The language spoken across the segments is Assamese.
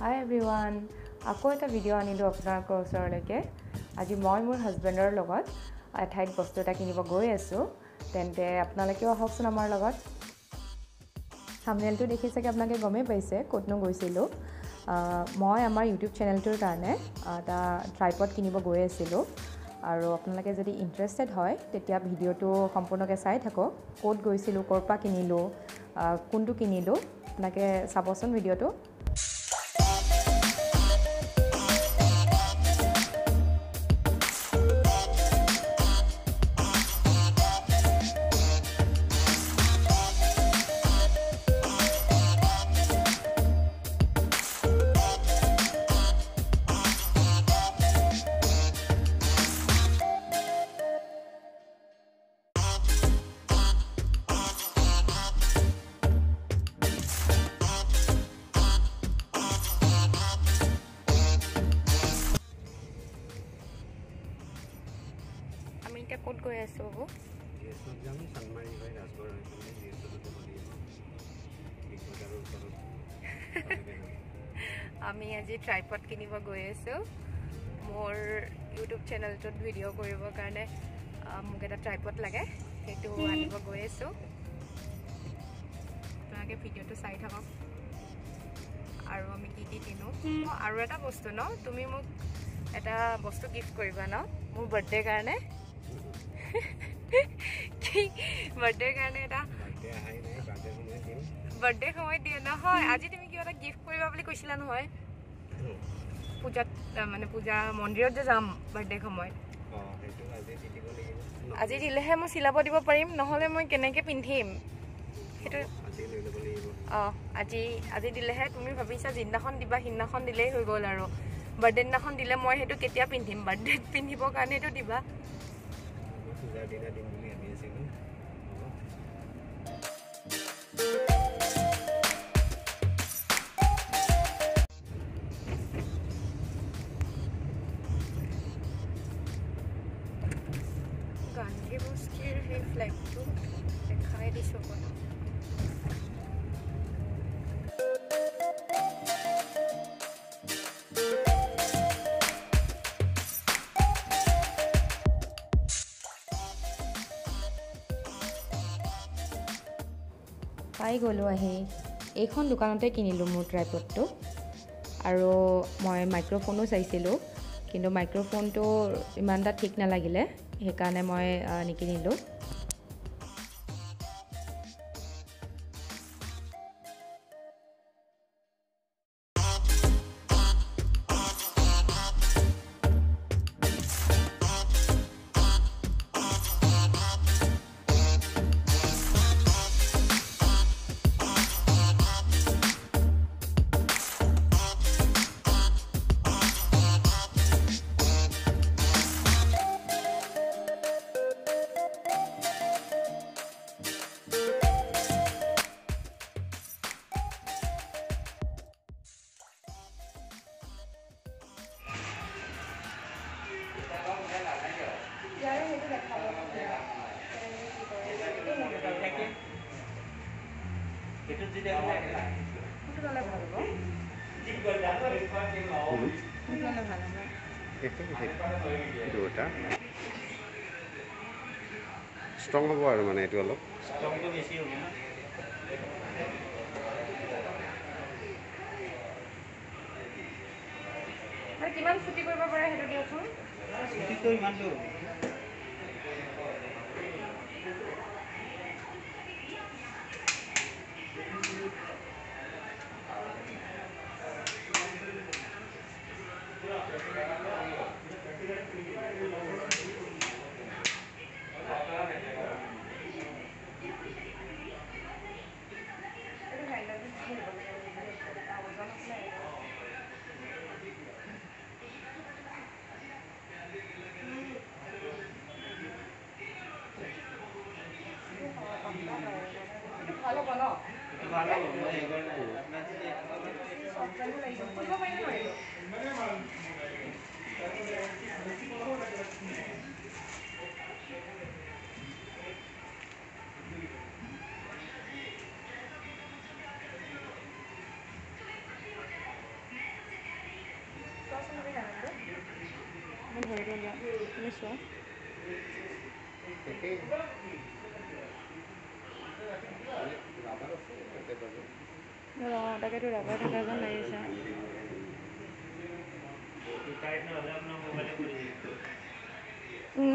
হাই এভৰিৱান আকৌ এটা ভিডিঅ' আনিলোঁ আপোনালোকৰ ওচৰলৈকে। আজি মই মোৰ হাজবেণ্ডৰ লগত এঠাইত বস্তু এটা কিনিব গৈ আছোঁ। তেন্তে আপোনালোকেও আহকচোন আমাৰ লগত। থামনেলটো দেখি চাগে আপোনালোকে গমেই পাইছে ক'তনো গৈছিলোঁ। মই আমাৰ ইউটিউব চেনেলটোৰ কাৰণে এটা ট্ৰাইপড কিনিব গৈ আছিলোঁ। আৰু আপোনালোকে যদি ইণ্টাৰেষ্টেড হয় তেতিয়া ভিডিঅ'টো সম্পূৰ্ণকৈ চাই থাকক। ক'ত গৈছিলোঁ ক'ৰ পৰা কিনিলোঁ কোনটো কিনিলোঁ আপোনালোকে চাবচোন ভিডিঅ'টো আজি ট্ৰাইপড কিনিব গৈ আছোঁ। মোৰ ইউটিউব চেনেলটোত ভিডিঅ' কৰিবৰ কাৰণে মোক এটা ট্ৰাইপড লাগে সেইটো আনিব গৈ আছোঁ। আপোনালোকে ভিডিঅ'টো চাই থাকক। আৰু আমি কি কি কিনো। আৰু এটা বস্তু ন তুমি মোক এটা বস্তু গিফ্ট কৰিবা ন মোৰ বাৰ্থডেৰ কাৰণে। কি? বাৰ্থডেৰ কাৰণে এটা বাৰ্থডে বাৰ্থডে বাৰ্থডে সময়ত দিয়ে নহয় আজি তুমি কিবা এটা গিফ্ট কৰিবা বুলি কৈছিলা নহয়। পূজাত মানে পূজা মন্দিৰত যে যাম বাৰ্থডে সময়ত। আজি দিলেহে মই চিলাব দিব পাৰিম নহ'লে মই কেনেকৈ পিন্ধিম? সেইটো অঁ আজি আজি দিলেহে তুমি ভাবিছা যিদিনাখন দিবা সিদিনাখন দিলেই হৈ গ'ল আৰু। বাৰ্থডে দিনাখন দিলে মই সেইটো কেতিয়া পিন্ধিম? বাৰ্থডেত পিন্ধিবৰ কাৰণেতো দিবা। পাই গ'লোঁ আহি। এইখন দোকানতে কিনিলোঁ মোৰ ট্ৰাইপডটো আৰু মই মাইক্ৰ'ফোনো চাইছিলোঁ কিন্তু মাইক্ৰ'ফোনটো ইমান এটা ঠিক নালাগিলে সেইকাৰণে মই নিকিনিলোঁ। ষ্ট্ৰং হ'ব আৰু মানে এইটো অলপ। ষ্টংটো বেছি হ'ব না কিমান ছুটি কৰিব পাৰে সেইটো দিয়কচোন? ছুটিটো ইমানটো ভাল।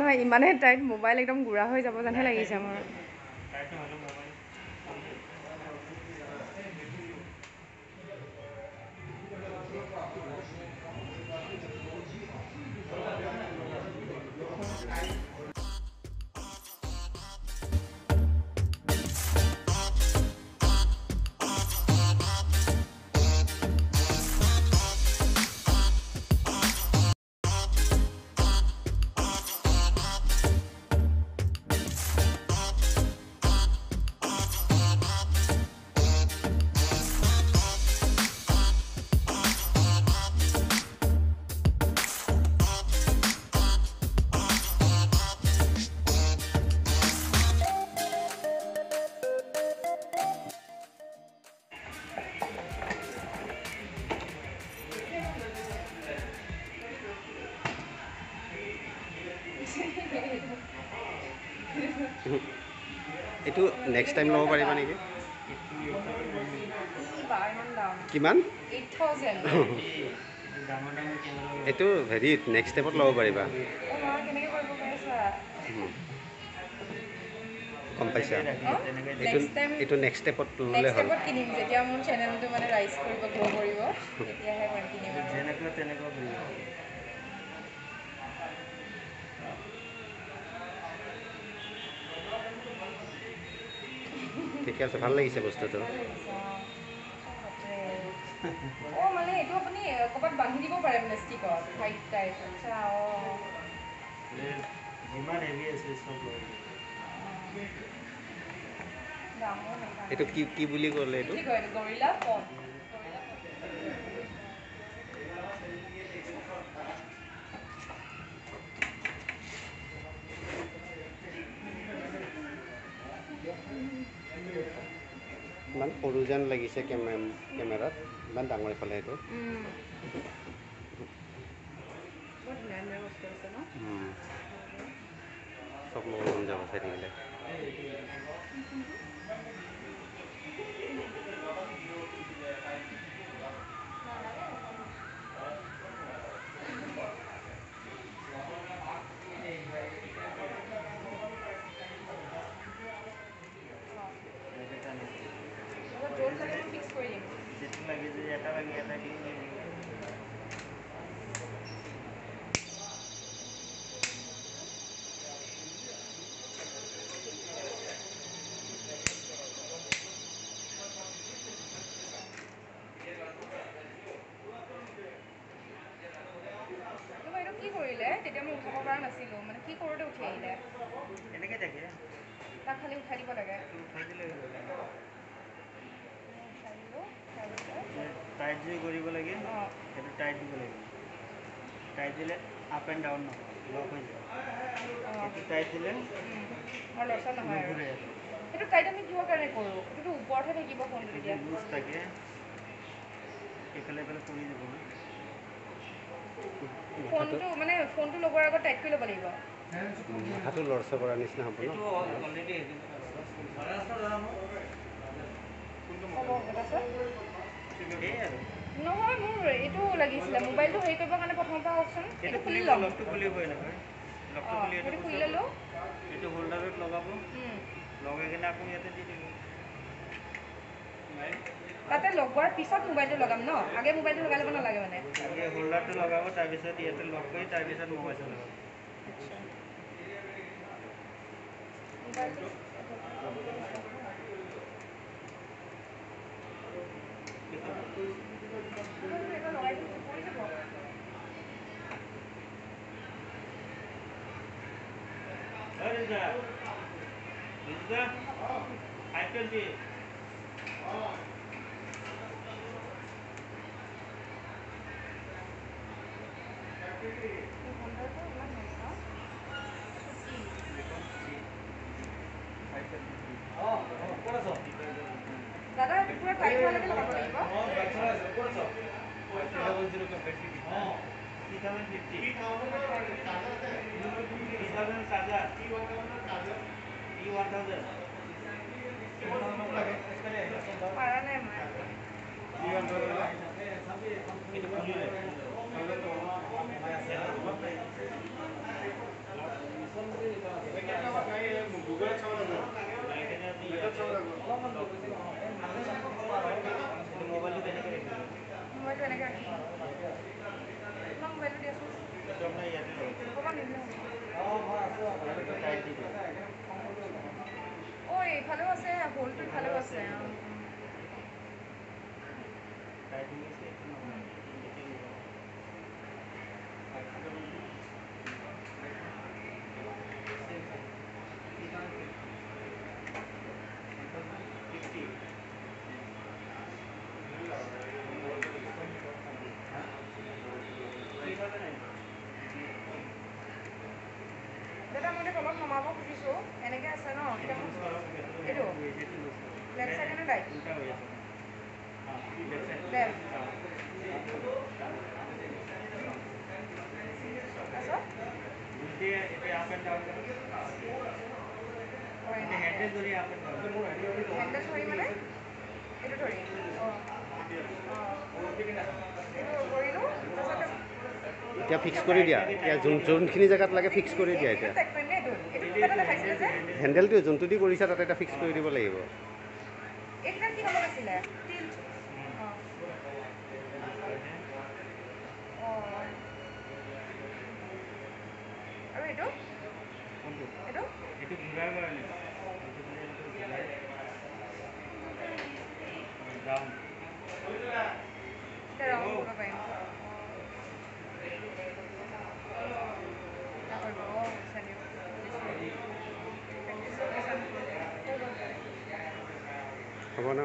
নহয় ইমানে টাইট মোবাইল একদম গুড়া হৈ যাব যেনহে লাগিছে মোৰ। এইটো নেক্সট টাইম ল'ব পাৰিবা নেকি? কিমান? এইট হেৰিত নেক্সট ষ্টেপত ল'ব পাৰিবা। গম পাইছা? এইটো এইটো নেক্সট ষ্টেপত ল'লে হ'ল। যেতিয়া মোৰ চেনেলটো মানে ৰাইজ কৰিব গ্ৰ' কৰিব তেতিয়াহে মই কিনিম ঠিকে আছে ভাল লাগিছে বস্তুটো অঁ মানে এইটো আপুনি ক'ৰবাত বান্ধি দিব পাৰে মানে ষ্টিকত হাইট টাইপ আচ্ছা অঁ যিমান হেভি আছে চব লৈ দামো সেইকাৰণে। এইটো কি কি বুলি ক'লে এইটো কি কয় এইটো গৰিলা ফোন ইমান সৰু যেন লাগিছে কেমে কেমেৰাত। ইমান ডাঙৰ এইফালে এইটো। এইটো কি কৰিলে? তেতিয়া মই উঠাব পৰা নাছিলোঁ। মানে কি কৰোঁতে উঠি আহিলে? এনেকৈ থাকে। তাক খালি উঠাই দিব লাগে। উঠাই দিলে হৈ গ'ল। উঠাই দিলোঁ তাৰপিছত যে টাইট যে কৰিব লাগে সেইটো টাইট দিব লাগিব। টাইট দিলে আপ এণ্ড ডাউন নহয় লক হৈ যায়। অঁ সেইটো টাইট দিলে নুঘূৰে সেইটো টাইট আমি কিহৰ কাৰণে কৰোঁ? এইটোতো ওপৰতহে থাকিব ফোনটো তেতিয়া। লুজ থাকে। এইফালে এইফালে পৰি যাব না। মাথাটো ফোনটো মানে ফোনটো লগোৱাৰ আগত টাইট কৰি ল'ব লাগিব। মাথাটো লৰচৰ কৰাৰ নিচিনা হ'ব ন? সেয়াই আৰু। নহয় মোৰ এইটো লাগিছিলে। মোবাইলটো হেৰি কৰিবৰ কাৰণে প্ৰথমৰ পৰা কওকচোন এইটো খুলি ল'ম লকটো খুলিবই নহয়। লকটো খুলি সেইটো এইটো খুলি গুচাব। ল'লোঁ। এইটো হোল্ডাৰত লগাব। লগাই কিনে আকৌ ইয়াতে দি দিব তাতে লগোৱাৰ পিছত মোবাইলটো লগাম ন? আগে মোবাইলটো লগাই ল'ব নালাগে মানে। আগে হোল্ডাৰটো লগাব তাৰপিছত ইয়াতে লক কৰি তাৰপিছত মোবাইলটো লগাব মোবাইলটো এটা লগাই দিছোঁ, পৰি যাব। ফাইভ টুৱেণ্টি এই হোল্ডাৰটো ইমান হেৰি ন? দাদা এইটো পুৰা মোবাইলটো এনেকৈ ৰাখিম তোমাৰ মোবাইলটো দিয়াচোন অকণমান নিদিলে অঁ এইফালেও আছে হোলটো ইফালেও আছে অঁ টাইটিং আছে এইটো নহয় এইটো ল'ব। দাদা মই এতিয়া তলত নমাব খুজিছোঁ এনেকৈ আছে ন এতিয়া মোক এইটো লেফ্ট চাইডে নে ৰাইট লেফ্ট তাৰপিছত হয় এতিয়া ফিক্স কৰি দিয়া। এতিয়া যোন যোনখিনি জেগাত লাগে ফিক্স কৰি দিয়া এতিয়া। হেণ্ডেলটো যোনটো দি কৰিছা তাতে এটা ফিক্স কৰি দিব লাগিব। আৰু এইটো? কোনটো এইটো এইটো ঘূৰাৰ কাৰণে এইটো মানে এনেকৈ ঘূৰাই ডাউন এতিয়া ৰাউণ্ড কৰিব পাৰিম এতিয়া কৰিব অঁ চালি হ'ব ন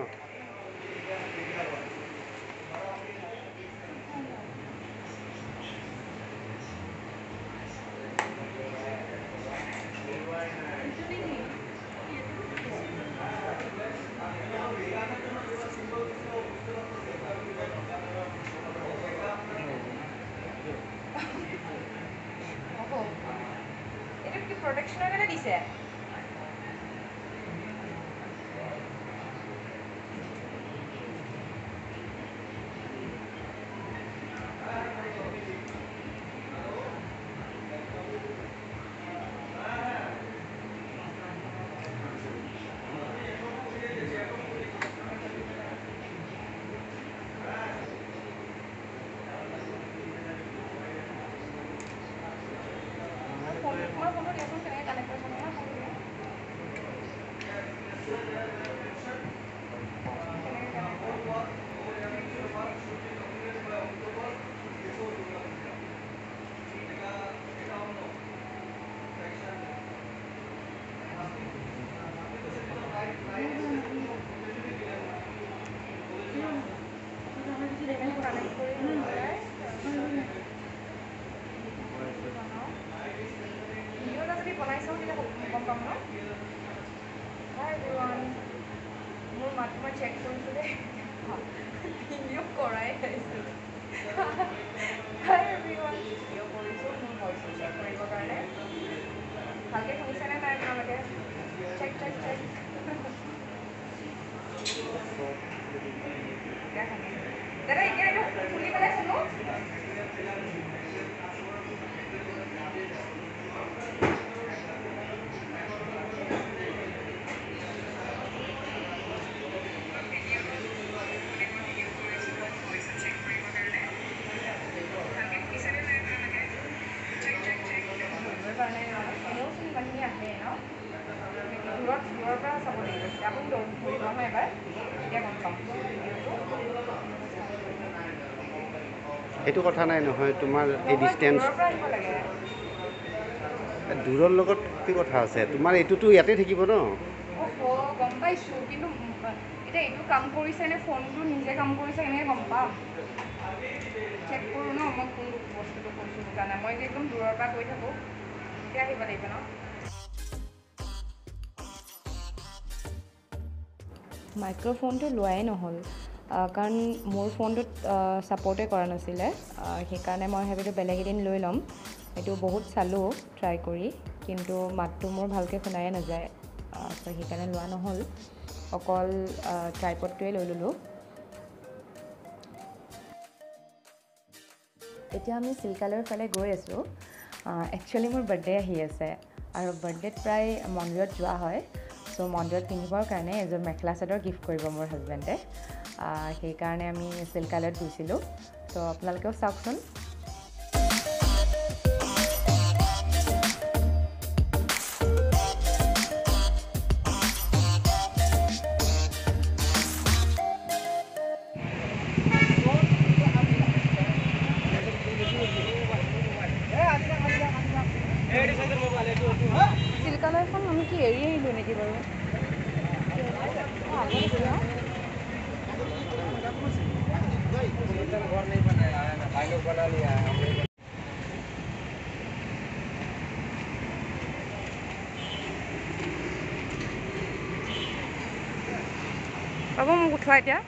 Thank you. সেইটো কথা নাই নহয় তোমাৰ এই ডিষ্টেঞ্চ দূৰৰ লগত কি কথা আছে? তোমাৰ এইটোতো ইয়াতে থাকিব ন? গম পাইছোঁ কিন্তু এতিয়া এইটো কাম কৰিছে নে ফোনটো নিজে কাম কৰিছে কেনেকৈ গম পাম। চেক কৰোঁ ন মই কোন বস্তুটো কৈছোঁ কাৰণে। মই যে একদম দূৰৰ পৰা কৈ থাকোঁ তেতিয়া আহিব লাগিব ন? মাইক্ৰ'ফোনটো লোৱাই নহ'ল। কাৰণ মোৰ ফোনটোত ছাপৰ্টে কৰা নাছিলে। সেইকাৰণে মই ভাবিলোঁ বেলেগ এদিন লৈ ল'ম। সেইটো বহুত চালোঁ ট্ৰাই কৰি কিন্তু মাতটো মোৰ ভালকৈ শুনাই নাযায়। ত' সেইকাৰণে লোৱা নহ'ল। অকল ট্ৰাইপডটোৱে লৈ ল'লোঁ। এতিয়া আমি চিল্কালয়ৰ ফালে গৈ আছোঁ। একচুৱেলি মোৰ বাৰ্থডে আহি আছে। আৰু বাৰ্থডেত প্ৰায় মন্দিৰত যোৱা হয়। চ' মন্দিৰত পিন্ধিবৰ কাৰণে এযোৰ মেখেলা চাদৰ গিফ্ট কৰিব মোৰ হাজবেণ্ডে সেইকাৰণে আমি চিল্কালয়ত গৈছিলোঁ ত' আপোনালোকেও চাওকচোন। পাব মোক উঠোৱা এতিয়া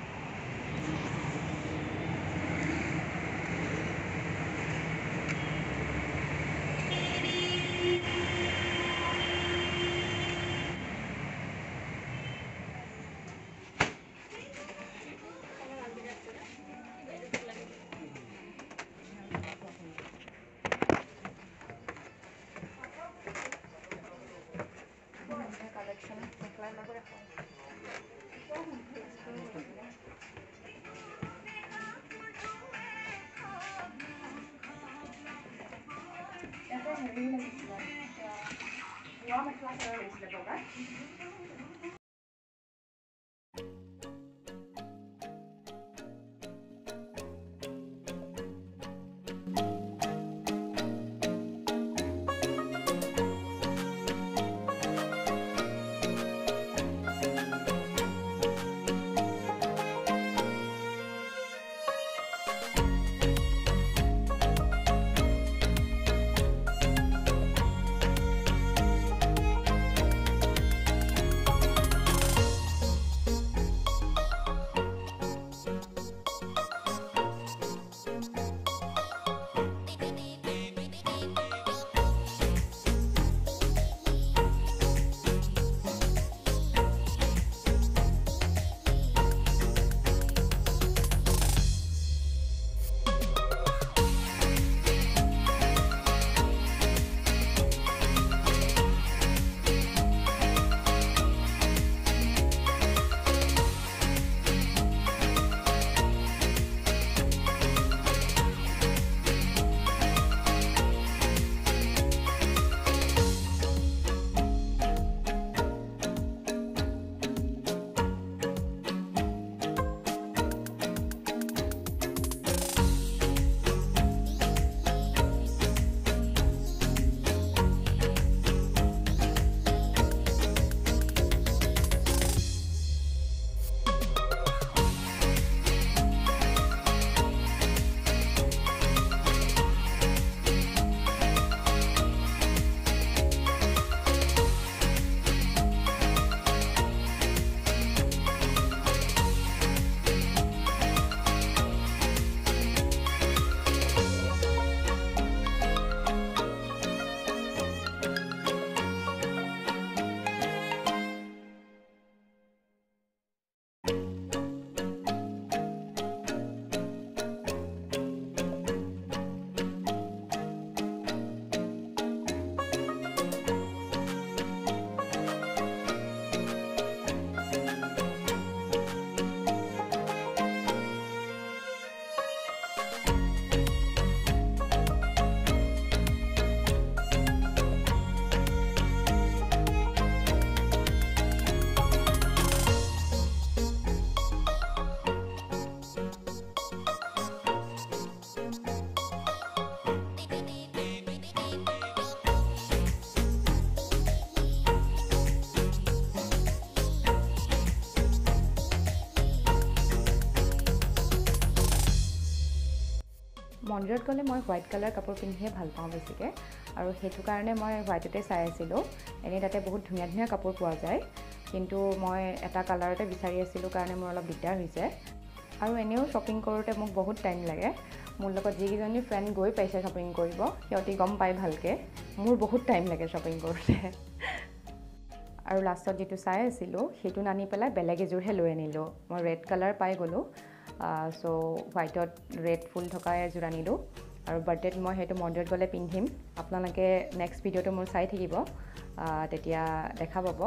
Ja, men klarer å løse det både. মন্দিৰত গ'লে মই হোৱাইট কালাৰ কাপোৰ পিন্ধিয়ে ভাল পাওঁ বেছিকৈ। আৰু সেইটো কাৰণে মই হোৱাইটতে চাই আছিলোঁ। এনেই তাতে বহুত ধুনীয়া ধুনীয়া কাপোৰ পোৱা যায়। কিন্তু মই এটা কালাৰতে বিচাৰি আছিলোঁ কাৰণে মোৰ অলপ দিগদাৰ হৈছে। আৰু এনেও শ্বপিং কৰোঁতে মোক বহুত টাইম লাগে। মোৰ লগত যিকেইজনী ফ্ৰেণ্ড গৈ পাইছে শ্বপিং কৰিব সিহঁতি গম পায় ভালকৈ। মোৰ বহুত টাইম লাগে শ্বপিং কৰোঁতে। আৰু লাষ্টত যিটো চাই আছিলোঁ সেইটো নানি পেলাই বেলেগ এযোৰহে লৈ আনিলোঁ। মই ৰেড কালাৰ পাই গ'লোঁ। চ' হোৱাইটত ৰেড ফুল থকা এযোৰ আনিলোঁ। আৰু বাৰ্থডেত মই সেইটো মন্দিৰত গ'লে পিন্ধিম। আপোনালোকে নেক্সট ভিডিঅ'টো মোৰ চাই থাকিব। তেতিয়া দেখা পাব।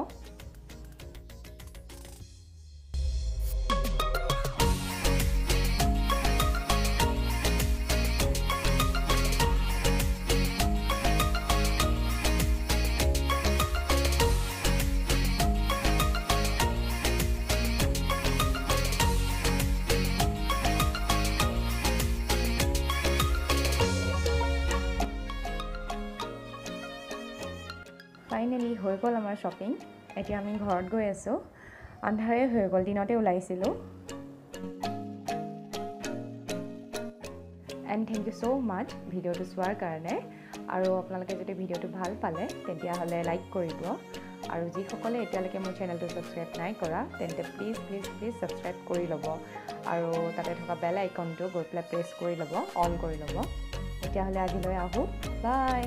হৈ গ'ল আমাৰ শ্বপিং। এতিয়া আমি ঘৰত গৈ আছোঁ। আন্ধাৰে হৈ গ'ল দিনতে ওলাইছিলোঁ। And thank you so' much ভিডিঅ'টো চোৱাৰ কাৰণে। আৰু আপোনালোকে যদি ভিডিঅ'টো ভাল পালে তেতিয়াহ'লে লাইক কৰিব। আৰু যিসকলে এতিয়ালৈকে মোৰ চেনেলটো ছাবস্ক্ৰাইব নাই কৰা তেন্তে প্লিজ প্লিজ প্লিজ ছাবস্ক্ৰাইব কৰি ল'ব। আৰু তাতে থকা বেল আইকনটো গৈ পেলাই প্ৰেছ কৰি ল'ব অন কৰি ল'ব। তেতিয়াহ'লে আজিলৈ আহোঁ। বাই